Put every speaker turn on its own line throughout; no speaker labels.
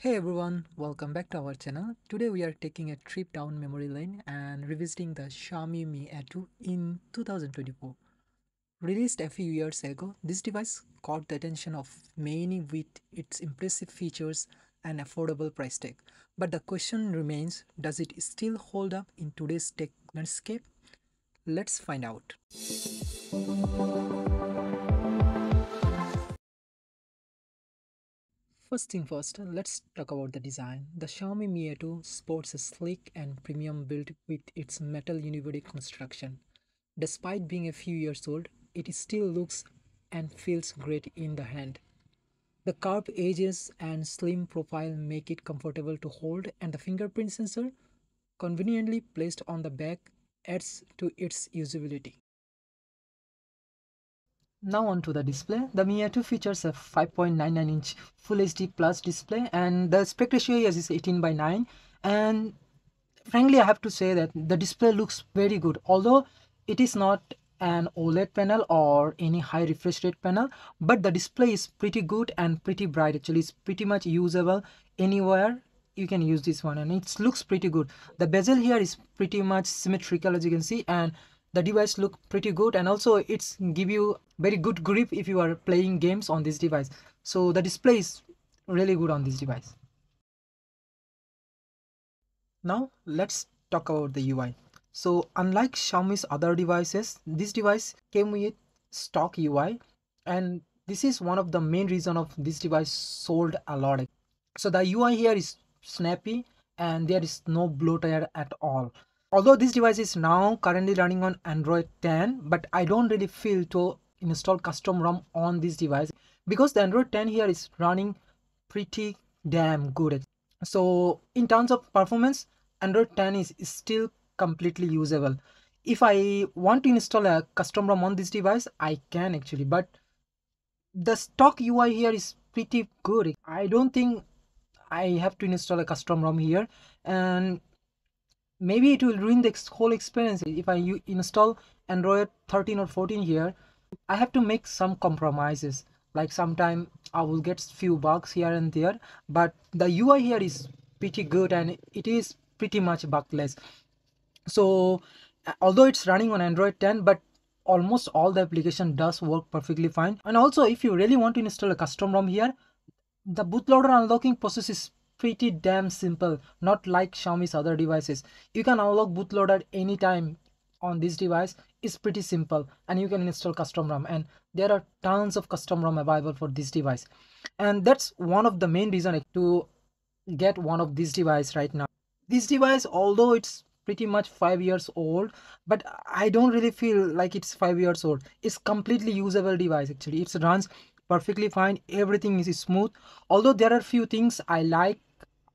Hey everyone, welcome back to our channel. Today we are taking a trip down memory lane and revisiting the Xiaomi Mi A2 in 2024. Released a few years ago, this device caught the attention of many with its impressive features and affordable price tag. But the question remains, does it still hold up in today's tech landscape? Let's find out. First thing first, let's talk about the design. The Xiaomi Mi A2 sports a sleek and premium build with its metal unibody construction. Despite being a few years old, it still looks and feels great in the hand. The curved edges and slim profile make it comfortable to hold and the fingerprint sensor, conveniently placed on the back, adds to its usability. Now onto the display. The Mi A2 features a 5.99 inch Full HD Plus display and the aspect ratio is 18 by 9 and frankly I have to say that the display looks very good although it is not an OLED panel or any high refresh rate panel but the display is pretty good and pretty bright. Actually it's pretty much usable anywhere you can use this one and it looks pretty good. The bezel here is pretty much symmetrical as you can see and the device look pretty good and also it's give you very good grip if you are playing games on this device. So the display is really good on this device. Now let's talk about the UI so unlike Xiaomi's other devices this device came with stock UI and this is one of the main reason of this device sold a lot. So the UI here is snappy and there is no bloatware at all. Although this device is now currently running on android 10 but i don't really feel to install custom rom on this device because the android 10 here is running pretty damn good. So in terms of performance android 10 is, still completely usable. If i want to install a custom rom on this device i can actually but the stock ui here is pretty good. I don't think i have to install a custom rom here and maybe it will ruin the whole experience if i install android 13 or 14 here i have to make some compromises. Like sometime i will get few bugs here and there but the ui here is pretty good and it is pretty much bugless so although it's running on android 10 but almost all the application does work perfectly fine. And also if you really want to install a custom rom here the bootloader unlocking process is pretty damn simple not like xiaomi's other devices. You can unlock bootloader anytime on this device is pretty simple and you can install custom rom. And there are tons of custom rom available for this device. And that's one of the main reason to get one of this device right now. This device although it's pretty much five years old but i don't really feel like it's five years old. It's completely usable device actually. It runs perfectly fine. Everything is smooth. Although there are few things i like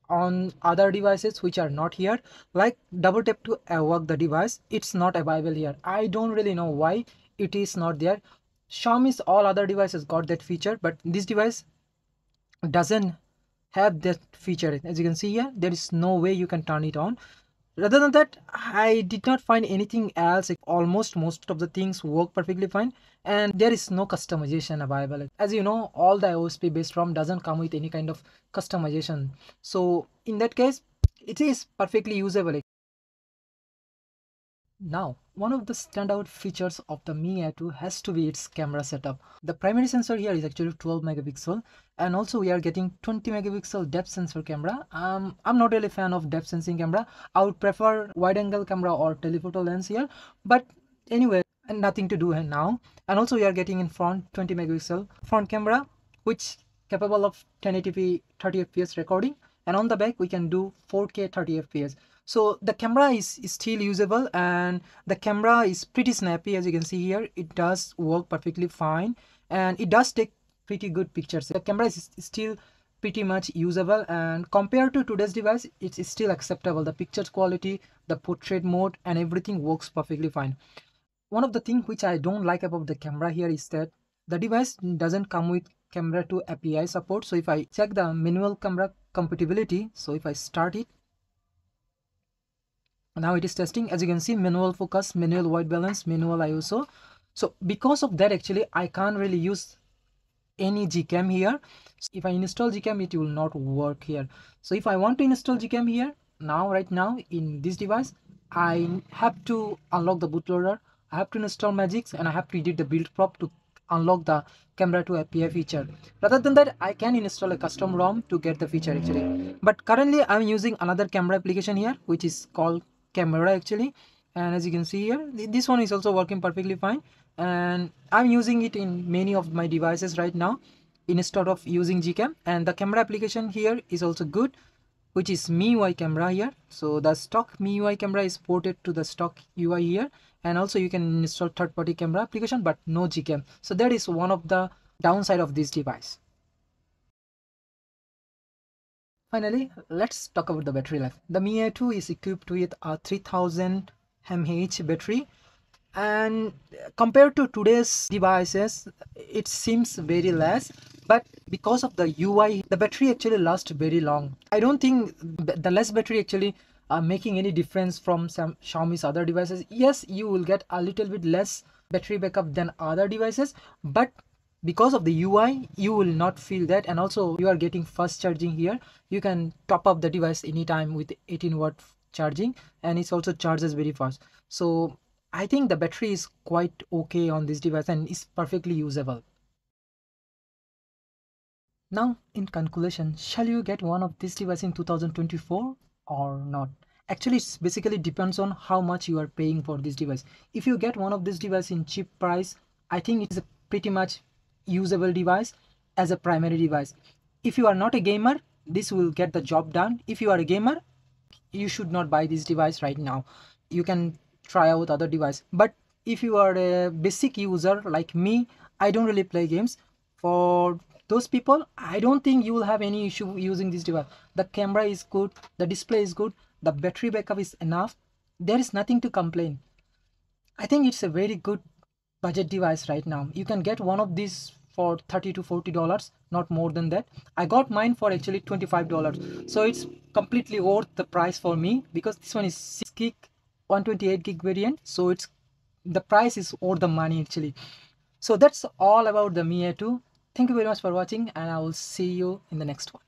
on other devices which are not here. Like double tap to uh, work the device. It's not available here. I don't really know why it is not there. Xiaomi's all other devices got that feature but this device doesn't have that feature. As you can see here there is no way you can turn it on rather than that i did not find anything else. Almost most of the things work perfectly fine and there is no customization available. As you know all the AOSP based rom doesn't come with any kind of customization. So in that case it is perfectly usable now, one of the standout features of the Mi A2 has to be its camera setup. The primary sensor here is actually 12 megapixel and also we are getting 20 megapixel depth sensor camera. Um, I'm not really a fan of depth sensing camera. I would prefer wide angle camera or telephoto lens here. But anyway, nothing to do now. And also we are getting in front 20 megapixel front camera which capable of 1080p 30 fps recording and on the back we can do 4k 30 fps so the camera is, is still usable and the camera is pretty snappy as you can see here. It does work perfectly fine and it does take pretty good pictures. The camera is still pretty much usable and compared to today's device it's still acceptable. The pictures quality the portrait mode and everything works perfectly fine. One of the things which i don't like about the camera here is that the device doesn't come with Camera2 API support. So if i check the manual camera compatibility so if i start it now it is testing. As you can see manual focus manual white balance manual iso so because of that actually i can't really use any gcam here. So if i install gcam it will not work here. So if i want to install gcam here now right now in this device i have to unlock the bootloader. I have to install Magisk and i have to edit the build prop to unlock the Camera2 API feature. Rather than that, I can install a custom ROM to get the feature actually. But currently I'm using another camera application here, which is called Camera actually. And as you can see here, this one is also working perfectly fine. And I'm using it in many of my devices right now instead of using Gcam. And the camera application here is also good which is MIUI camera here. So the stock MIUI camera is ported to the stock UI here and also you can install third-party camera application but no gcam so that is one of the downside of this device finally let's talk about the battery life. The mi A2 is equipped with a 3000 mAh battery. And compared to today's devices it seems very less. But because of the UI the battery actually lasts very long. I don't think the less battery actually are making any difference from some Xiaomi's other devices. Yes, you will get a little bit less battery backup than other devices, but because of the UI, you will not feel that. And also you are getting fast charging here. You can top up the device anytime with 18 watt charging and it also charges very fast. So I think the battery is quite okay on this device and is perfectly usable. Now, in conclusion, shall you get one of this device in 2024 or not? actually it's basically depends on how much you are paying for this device if you get one of this device in cheap price i think it's pretty much usable device as a primary device. If you are not a gamer this will get the job done. If you are a gamer you should not buy this device right now. You can try out other device. But if you are a basic user like me i don't really play games. For those people i don't think you will have any issue using this device. The camera is good the display is good the battery backup is enough. There is nothing to complain. I think it's a very good budget device right now. You can get one of these for 30 to 40 dollars not more than that. I got mine for actually 25 dollars. So it's completely worth the price for me because this one is 6 gig 128 gig variant. So it's the price is worth the money actually. So that's all about the Mi A2 thank you very much for watching and i will see you in the next one